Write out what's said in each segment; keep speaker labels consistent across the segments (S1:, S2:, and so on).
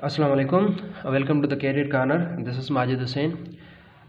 S1: Alaikum. Welcome to the Career Corner. This is Majid Hussain.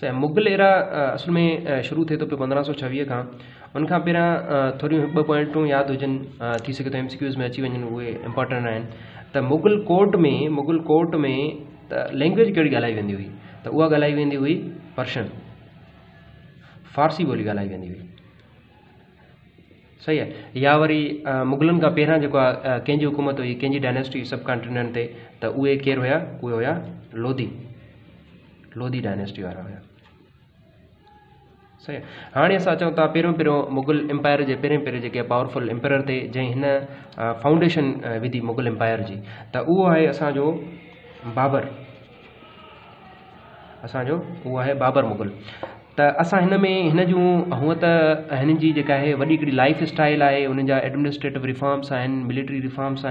S1: सही Mughal era असुल में शुरू थिए थो पियो पंद्रहं सौ छवीह खां उन खां पहिरियाँ अ, थोरियूं ॿ पॉइंटूं यादि हुजनि थी सघे थो एम सी क्यूज़ में अची वञनि उहे इंपॉर्टेंट आहिनि त मुग़ल कोर्ट में मुग़ल कोर्ट में त लैंग्वेज कहिड़ी ॻाल्हाई वेंदी हुई? त उहा ॻाल्हाई वेंदी हुई पर्शियन फारसी ॿोली ॻाल्हाई वेंदी हुई। सही आहे या वरी मुग़लनि खां पहिरियाँ जेको आहे हुकूमत हुई कंहिंजी डायनेस्टी सब कॉन्टिनेंट ते त उहे केरु हुया? उहे हुया लोधी। लोधी डायनेस्टी वारा हुया। सही हाणे असां चऊं था, पहिरियों पहिरियों मुग़ल एम्पायर जे पहिरें पहिरें जेके पावरफुल एम्पायर ते जंहिं हिन फाउंडेशन विधी मुग़ल एम्पायर जी, त उहो आहे असांजो बाबर। असांजो, उहो आहे बाबर मुग़ल। त असां हिन में, हिन जूं जी जेका लाइफ स्टाइल उन जा एडमिनिस्ट्रेटिव रिफॉर्म्स आहिनि मिलिट्री रिफॉर्म्स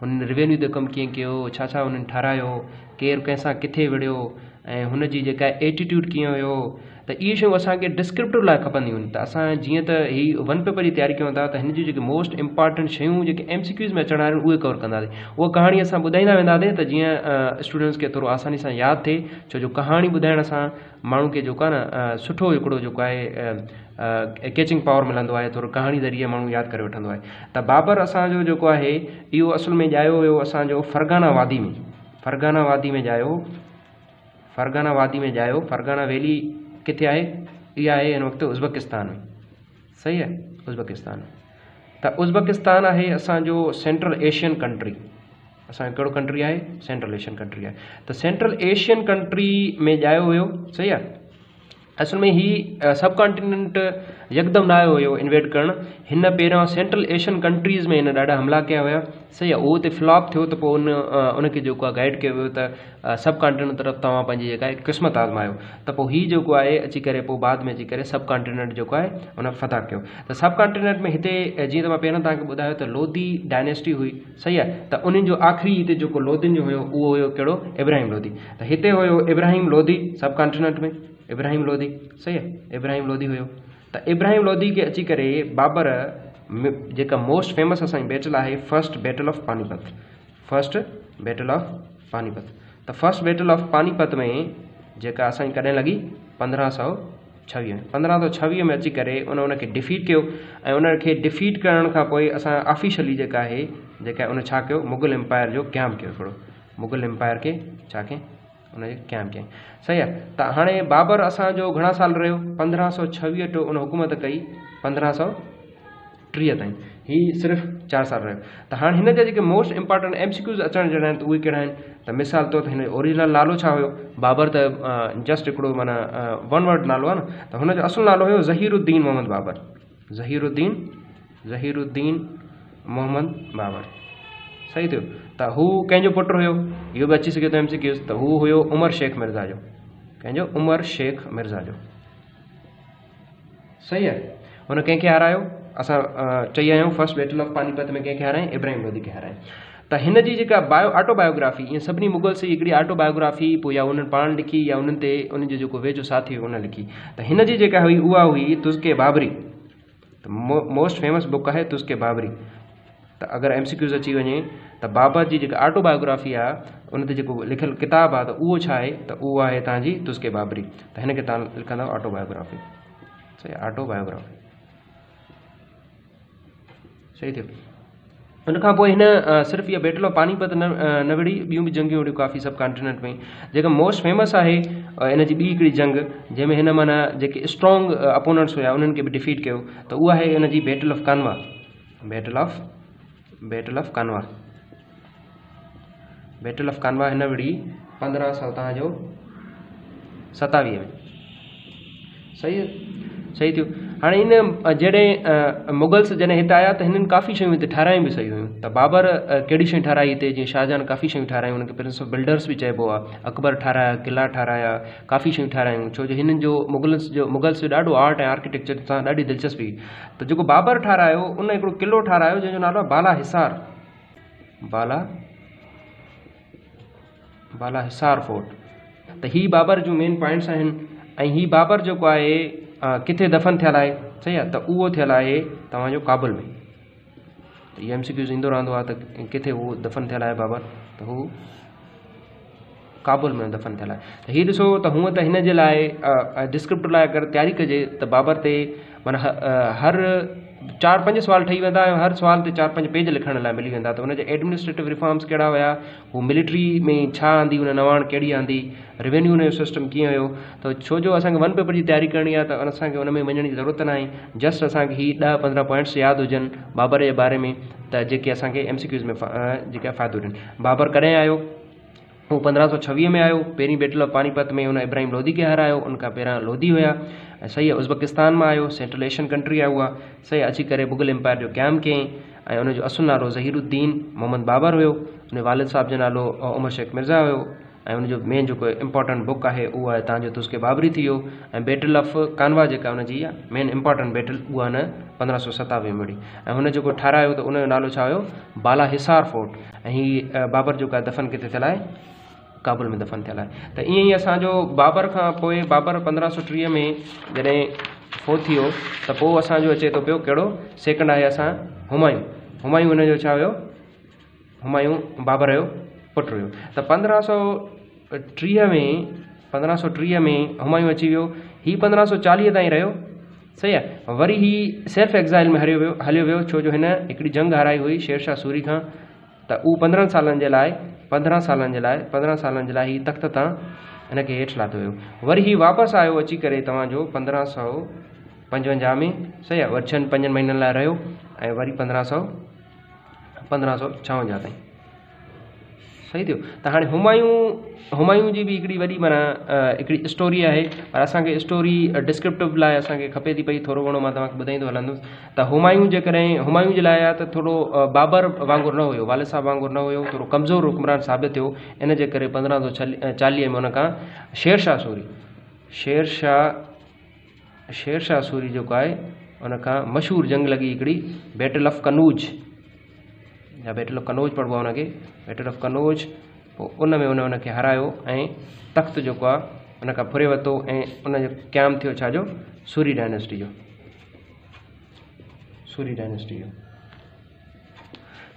S1: हुननि रेवेन्यू जो कमु कीअं कयो, छा छा हुननि किथे विढ़ियो ऐं हुन जी जेका एटीट्यूड कीअं हुयो, त इहे शयूं असांखे डिस्क्रिप्टिव लाइ खपंदियूं आहिनि। त असां जीअं त ही वन पेपर जी तयारी कयूं था, त हिन मोस्ट इंपॉर्टेंट शयूं एम सी क्यूज़ में अचण वारियूं उहे कवर कंदासीं। उहा कहाणी असां ॿुधाईंदा वेंदासीं त जीअं स्टूडेंट्स खे थोरो आसानी सां यादि थिए, छो जो कहाणी ॿुधाइण सां माण्हू खे जेको आहे न सुठो हिकिड़ो जेको आहे कैचिंग पावर मिलंदो आहे, थोरो कहाणी ज़रिए माण्हू यादि करे वठंदो आहे। त बाबर असांजो जेको आहे, इहो असुल में ॼायो हुयो असांजो फरगाना वादी में। फरगाना वादी में ॼायो फरगाना वादी में जाए फरगाना वैली किथे आहे इहा आहे हिन वक़्तु उज़्बेकिस्तान में। सही है? उज़्बेकिस्तान त उज़्बेकिस्तान असांजो सेंट्रल एशियन कंट्री असो कंट्री है सेंट्रल एशियन कंट्री है त सेंट्रल एशियन कंट्री में जाए हुयो, सही आहे? असल में ही सब कॉन्टिनेंट यकदमि न आयो हुयो इन्वेट करणु हिन सेंट्रल एशियन कंट्रीज़ में हिन ॾाढा हमला कया हुया। सही आहे, उहो हुते फ्लॉप थियो त उन उनखे जेको गाइड कयो त सब कॉन्टिनेंट तरफ़ तव्हां पंहिंजी जेका आहे, क़िस्मत आज़मायो। त पोइ ही जेको अची करे बाद में अची करे सब कॉन्टिनेंट जेको आहे, उन फतह कयो। त सब कॉन्टिनेंट में हिते जीअं त माँ पहिरियों तव्हांखे ॿुधायो त लोधी डायनेस्टी हुई। सही आहे, त उन्हनि जो आख़िरी हिते जेको जो हुयो, उहो हुयो कहिड़ो? इब्राहिम लोधी। त हिते हुयो इब्राहिम लोधी सब कॉन्टिनेंट में। इब्राहिम लोधी सही है? इब्राहिम लोधी हुयो त इब्राहिम लोधी खे अची करे बाबर जेका मोस्ट फ़ेमस असांजी बैटल आहे first battle of Panipat. First battle of Panipat. त फ़र्स्ट बैटल ऑफ़ पानीपत में जेका असांजी कॾहिं लॻी? पंद्रहं सौ छवीह में। पंद्रहं सौ छवीह में अची करे उन डिफीट कयो डिफीट करण खां पोइ असां जेका उन मुग़ल एम्पायर जो क़याम कयो मुग़ल एम्पायर कयईं उनजे क़याम कयईं सही आहे त हाणे बाबर असांजो घणा साल रहियो? पंद्रहं सौ छवीह टो उन हुकूमत कई, पंद्रहं सौ टीह ताईं। ही सिर्फ़ु चारि साल रहियो। त हाणे हिन जा most important M C Qs अचण जहिड़ा आहिनि, त उहे त मिसाल तौर ते ओरिजिनल नालो छा बाबर त जस्ट हिकिड़ो माना वन वर्ड नालो आहे न। त हुनजो असुल नालो हुयो ज़हीरुद्दीन मोहम्मद बाबर। ज़हीरुद्दीन ज़हीरुद्दीन मोहम्मद बाबर। सही थियो। त हू कंहिंजो पुटु हुयो, इहो बि अची सघे थो एम सी क्यूज़ त हू हुयो उमर शेख मिर्ज़ा जो कंहिंजो उमर शेख मिर्ज़ा जो सही आहे हुन कंहिंखे हारायो? असां चई आहियूं फ़र्स्ट बैटल ऑफ़ पानीपत में कंहिंखे हारायईं इब्राहिम लोधी खे हारायईं त हिन जी बायो ऑटोबायोग्राफी ईअं सभिनी मुगल्स जी हिकिड़ी ऑटोबायोग्राफी या उन्हनि पाण लिखी, या उन्हनि ते जेको वेझो साथी हुयो, उन लिखी। त हिन जी हुई, उहा हुई, तुज़के बाबरी। त मोस्ट फ़ेमस बुक आहे, तुज़के बाबरी। त अगरि एम सी क्यूज़ अची वञे त बाबर जी जेका ऑटोबायोग्राफी आहे उन ते जेको लिखियलु किताबु आहे त उहो छा त तुज़के बाबरी। त हिन खे तव्हां लिखंदव ऑटोबायोग्राफी सही ऑटोबायोग्राफी सही थियो। उनखां पोइ हिन सिर्फ़ु ऑफ़ पानीपत न अ, न विड़ी ॿियूं बि जंगियूं विड़ियूं काफ़ी सभु कॉन्टिनेंट में। जेका मोस्ट फ़ेमस अ, हिन जी जंग जंहिंमें हिन माना जेके स्ट्रॉन्ग अपोनेंट्स हुया उन्हनि खे डिफीट कयो। त उहा आहे हिन जी of Khanwa battle of battle of Khanwa battle of Khanwa हिन विड़ी पंद्रहं सौ तव्हांजो सतावीह में सही? सही थियो हाणे इन जॾहिं मुगल्स जॾहिं हिते आया त हिननि काफ़ी शयूं हिते बि सही हुयूं। त बाबर कहिड़ी शयूं ठाराई हिते? जीअं शाहजहान काफ़ी शयूं ठारायूं हुनखे प्रिंस ऑफ़ बिल्डर्स बि चइबो अकबर ठाराया क़िला ठाराया काफ़ी शयूं ठारायूं छो जो हिननि जो मुगल्स जो मुगल्स जो ॾाढो आर्ट ऐं आर्किटेक्चर सां ॾाढी दिलचस्पी। त जेको बाबर ठारायो उन हिकिड़ो क़िलो ठारायो जंहिंजो नालो बाला हिसार। बाला? बाला हिसार फोर्ट। त ही बाबर जूं मेन पॉइंट्स आहिनि। ऐं ही बाबर जेको आहे किथे दफ़न थियल आहे? सही आहे? त उहो थियल आहे तव्हांजो काबुल में। त इहो एम सी क्यूज़ ईंदो रहंदो किथे उहो दफ़न थियल आहे बाबर? त हू काबुल में दफ़न थियल आहे। त हीउ ॾिसो, त हूअं त हिन जे लाइ डिस्क्रिप्ट लाइ अगरि तयारी कजे, त बाबर ते माना हर चारि पंज सुवाल ठही वेंदा हर सुवाल ते चारि पंज पेज लिखण लाइ मिली वेंदा त हुनजा एडमिनिस्ट्रेटिव रिफॉर्म्स कहिड़ा हुया, हू मिलिट्री में छा आंदी हुन नवाण कहिड़ी आंदी रिवेन्यू जो सिस्टम कीअं हुयो, त छो जो असांखे वन पेपर जी तयारी करणी आहे त असांखे हुन में वञण जी ज़रूरत न आहे जस्ट असांखे हीअ ॾह पंद्रहं पॉइंट्स यादि हुजनि बाबर जे बारे में, त जेके असांखे एम सी क्यूज़ में जेके फ़ाइदो ॾियनि। बाबर, कॾहिं आयो? हू पंद्रहं सौ छवीह में आयो पहिरीं बैटल ऑफ़ पानीपत में हुन इब्राहिम लोधी खे हारायो उनखां पहिरियाँ लोधी हुया ऐं सही आहे उज़बेकिस्तान माँ आयो सेंट्रल एशियन कंट्री आहे उहा सही अची करे मुगल एम्पायर जो क़यामु कयईं ऐं उनजो असुल नालो ज़हीरुद्दीन मोहम्मद बाबर उन वालिद साहिब जो नालो उमर शेख मिर्ज़ा हुयो ऐं मेन जेको इंपॉर्टेंट बुक आहे उहो आहे तव्हांजो तुस्के बाबरी थी बैटल ऑफ़ कानवा हुनजी आहे मेन इंपॉर्टेंट बैटल न पंद्रहं सौ सतावीह में मिली ऐं हुन जेको ठारायो त नालो बाला हिसार फोर्ट हीअ बाबर आहे दफ़न किथे आहे काबुल में दफ़न थियल आहे। त ईअं ई असांजो बाबर खां पोइ, बाबर पंद्रहं सौ टीह में जॾहिं फो थी वियो त अचे थो पियो कहिड़ो? सेकेंड आहे असां हुमायूं। हुमायूं हुनजो छा हुयो? हुमायूं बाबर जो पुटु हुयो। त पंद्रहं सौ टीह में, पंद्रहं सौ टीह में हुमायूं अची वियो। हीउ पंद्रहं सौ चालीह ताईं रहियो। सही आहे? वरी ही सेल्फ एग्ज़ाइल में हलियो वियो, हलियो छो जो हिन हिकिड़ी जंग हाराई हुई शेरशाह सूरी खां। त जे लाइ पंद्रहं लाइ पंद्रहं लाइ हीउ तख़्त तां हिनखे हेठि लाथो हुयो। वरी हीउ वापसि आयो अची करे पंद्रहं सौ पंजवंजाह में सही आहे, वरी छहनि पंजनि वरी पंद्रहं सौ पंद्रहं सौ छावंजाह ताईं। सही थियो। त हाणे हुमायूं हुमायूं जी बि हिकिड़ी वॾी माना हिकिड़ी स्टोरी आहे। पर असांखे स्टोरी डिस्क्रिप्टिव लाइ असांखे खपे थी पई थोरो घणो, माँ तव्हांखे ॿुधाईंदो हलंदुसि। त हुमायूं जेकॾहिं, हुमायूं जे लाइ आहे त बाबर वांगुरु न हुयो वालिद साहब वांगुरु न हुयो, थोरो कमज़ोर हुकमरान साबित थियो। इन जे करे सौ छह चालीह में हुन खां शेरशाह सूरी, शेरशाह शेरशाह सूरी जेको आहे हुन खां मशहूरु जंग लॻी हिकिड़ी बैटल ऑफ़ कनूज या बैटल ऑफ़ कनौज पढ़िबो आहे बैटल ऑफ़ कनौज उन में उन हुनखे हारायो तख़्तु जेको आहे हुन फुरे वरितो ऐं उनजो क़याम थियो छाजो सूरी डायनेस्टी जो। सूरी डायनेस्टी जो।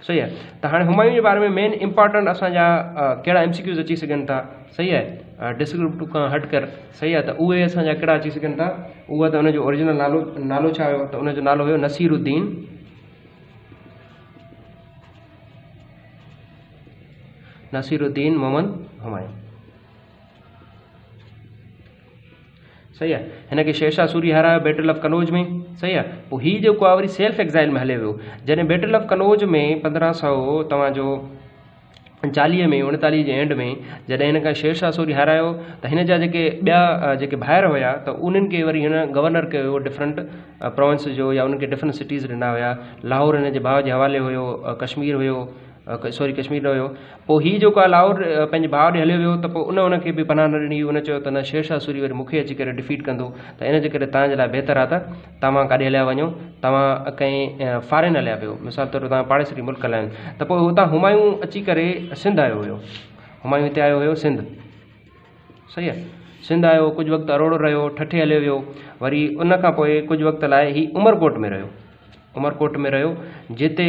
S1: सही आहे। त हाणे हुमायूं जे बारे में मेन इंपॉर्टेंट असांजा कहिड़ा एम सी क्यूज़ अची सघनि सही आहे। डिस्क्रिप्टिव खां हट सही आहे। त उहे असांजा अची सघनि था? उहा त हुनजो ओरिजिनल नालो नालो छा हुयो? नालो हुयो नसीरुद्दीन। नसीरुद्दीन मोहम्मद हुमायूं। सही आहे हिनखे शेरशाह सूरी हारायो बैटल ऑफ़ कनौज में। सही आहे पोइ हीउ जेको आहे वरी सेल्फ एग्ज़ाइल में हले वियो जॾहिं बैटल ऑफ़ कनौज में पंद्रहं सौ तव्हांजो चालीह में उणेतालीह जे एंड में जॾहिं हिन खां शेरशाह सूरी हारायो त हिन जा जेके ॿिया जेके ॿाहिरि हुया, त वरी हिन गवर्नर कयो डिफरेंट प्रोविंस जो, या खे डिफरेंट सिटीज़ ॾिना हुया। लाहौर हिन जे भाउ जे हवाले कश्मीर हुयो सॉरी, कश्मीर हुयो पोइ हीउ जेको आहे, लाहौर पंहिंजे भाउ ॾे हलियो वियो, त पोइ उन, उनखे बि पनाह न ॾिनी। हुन त शेरशाह सूरी वरी मूंखे अची करे डिफीट कंदो। त इन करे तव्हांजे बहितर आहे त तव्हां काॾे हलिया वञो। तव्हां कंहिं फॉरेन हलिया पियो। मिसाल तौरु तव्हां पाड़ेसरी मुल्क हलिया त हुतां हुमायूं अची करे सिंध आयो हुयो। हुमायूं हिते आयो हुयो सिंध। सही आहे। सिंध आयो, कुझु वक़्तु अरोड़ो रहियो, ठठे हलियो वियो। वरी उन कुझु वक़्त लाइ हीउ उमरकोट में रहियो। उमरकोट में रहियो, जिते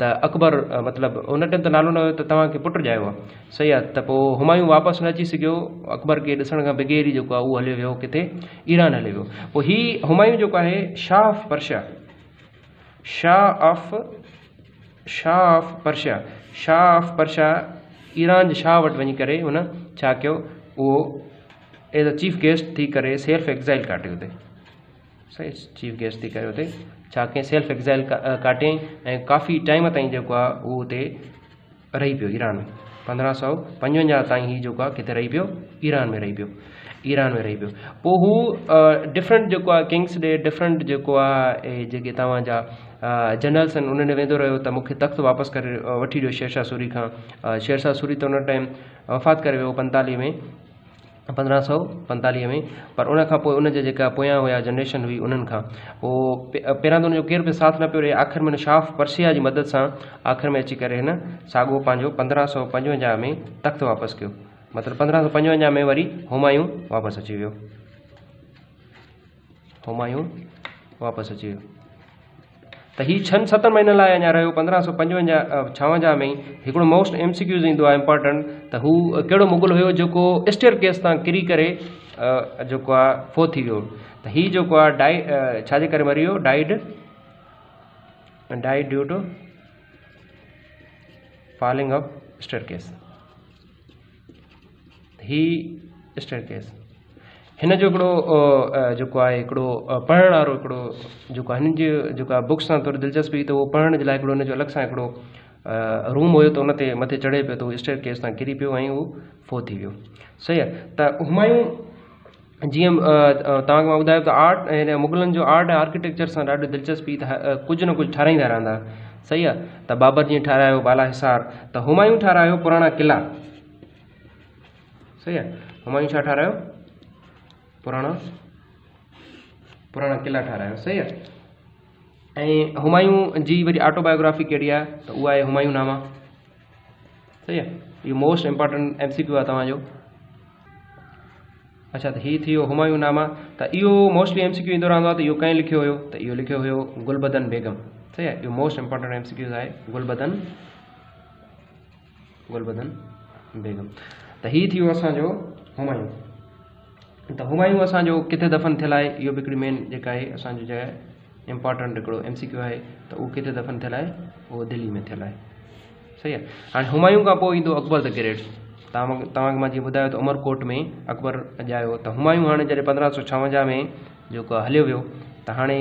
S1: त अकबर मतिलबु, उन टाइम त नालो न हुयो, त तव्हांखे पुटु ॼायो सही आहे त पोइ हुमायूं वापसि न अची सघियो, अकबर खे ॾिसण खां बग़ैर ई जेको आहे उहो किथे? ईरान हलियो वियो। पोइ हीउ हुमायूं जेको आहे, shah of Persia. Shah of shah of Persia. Shah of Persia, Iran J shah वटि वञी एज़ अ चीफ गेस्ट थी करे सेल्फ एग्ज़ाइल काटियो हुते। सही चीफ गेस्ट थी करे हुते छा कयईं सेल्फ एग्ज़ाइल का काटियईं काफ़ी टाइम ताईं जेको आहे रही पियो ईरान में। पंद्रहं सौ पंजवंजाह ताईं हीउ जेको आहे रही पियो? ईरान में रही पियो। ईरान में रही पियो। हू डिफरेंट जेको किंग्स डे डिफरेंट जेको आहे जेके जनरल्स आहिनि, उन्हनि वेंदो रहियो त मूंखे तख़्तु वापसि करे शेरशाह सूरी खां। शेरशाह सूरी त उन टाइम वफ़ात करे वियो पंतालीह में। पंद्रहं सौ पंतालीह में, पर उन खां पोइ जनरेशन हुई उन्हनि खां। पोइ पहिरियाँ त केर बि साथ न पियो रहे, आख़िर में शाफ पर्सिया जी मदद सां आख़िर में अची करे हिन साॻियो पंहिंजो सौ पंजवंजाह में तख़्तु वापसि कयो। मतिलबु पंद्रहं सौ पंजवंजाह में वरी हुमायूं वापसि अची वियो। हुमायूं वापसि अची वियो। त हीउ छहनि सतनि महीननि लाइ अञा रहियो, पंद्रहं सौ पंजवंजाह छावंजाह में हिकिड़ो मोस्ट एम सी क्यूज़ ईंदो आहे इम्पोर्टेंट त हू कहिड़ो मुगल हुयो जेको स्टेयर केस तां किरी फो थी वियो। त हीउ जेको डाइ करे मरी वियो? Died died due to falling of staircase. He staircase. हिन जो हिकिड़ो जेको आहे, हिकिड़ो पढ़ण वारो हिकिड़ो, जेको आहे हिननि जी, जेको बुक्स सां थोरी दिलचस्पी त उहो पढ़ण जे लाइ हिकिड़ो हुनजो अलॻि सां हिकिड़ो रूम हुयो, त उन ते मथे चढ़े पियो, त उहो स्टेयर केस तां किरी पियो ऐं उहो फो थी वियो। सही आहे? त हुमायूं, जीअं तव्हांखे माँ ॿुधायो त आर्ट ऐं मुगलनि जो आर्ट ऐं आर्किटेक्चर सां ॾाढी दिलचस्पी कुझु न कुझु ठाराईंदा रहंदा। सही आहे? त बाबर जीअं ठारायो, बाला हिसार, त हुमायूं ठारायो पुराणा क़िला। सही आहे? हुमायूं छा ठारायो? पुराणा? पुराणा क़िला ठारायो सही आहे ऐं हुमायूं जी वरी ऑटोबायोग्राफी कहिड़ी आहे? त उहा आहे हुमायूं नामा। सही आहे इहो most important M C Q आहे अच्छा त हीउ थी वियो हुमायूं नामा। त इहो मोस्टली एम सी क्यू ईंदो रहंदो आहे, त इहो कंहिं लिखियो हुयो? त इहो लिखियो गुलबदन बेगम। सही आहे इहो most important M C Qs आहे, गुलबदन। गुलबदन बेगम। त हीउ थी वियो हुमायूं। त हुमायूं असांजो किथे दफ़न थियल आहे, इहो बि मेन जेका आहे, असांजो जॻह इम्पोर्टेंट हिकिड़ो एम सी क्यू आहे, त उहो किथे दफ़न थियल आहे, उहो दिल्ली में थियल आहे। सही आहे? हाणे हुमायूं खां पोइ ईंदो अकबर द ग्रेट। तव्हां तव्हांखे माँ जीअं उमरकोट में अकबर ॼायो। त हुमायूं हाणे जॾहिं पंद्रहं सौ छावंजाह में जेको हलियो वियो, त हाणे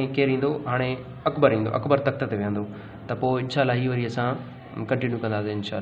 S1: हाणे अकबर ईंदो, अकबर तख़्त ते वेहंदो। त पोइ इनशा हीअ वरी असां कंटिन्यू कंदासीं इनशा